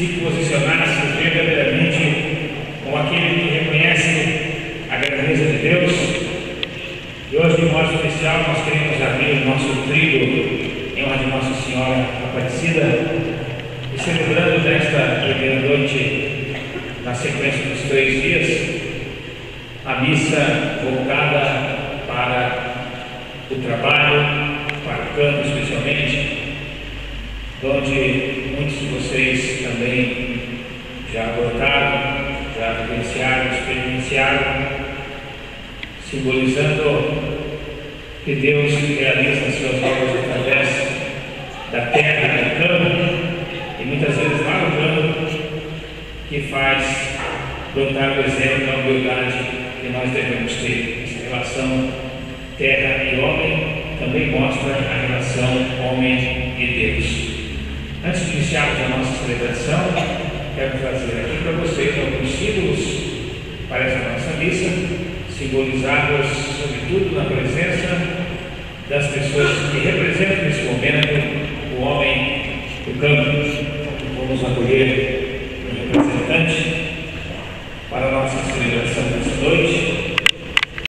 se posicionasse verdadeiramente como aquele que reconhece a grandeza de Deus. E hoje, de modo especial, nós queremos abrir o nosso trilho em honra de Nossa Senhora Aparecida e celebrando nesta primeira noite, na sequência dos três dias, a missa voltada para o trabalho, para o campo especialmente, onde muitos de vocês também já abortaram, já vivenciaram, experienciaram, simbolizando que Deus realiza as suas obras através da terra, do campo, e muitas vezes lá no campo, que faz brotar o exemplo da humildade que nós devemos ter. Essa relação terra e homem também mostra a relação homem e Deus. Antes de iniciarmos a nossa celebração, quero trazer aqui para vocês alguns símbolos para essa nossa missa, simbolizados sobretudo na presença das pessoas que representam nesse momento o homem do campo. Vamos acolher o representante para a nossa celebração.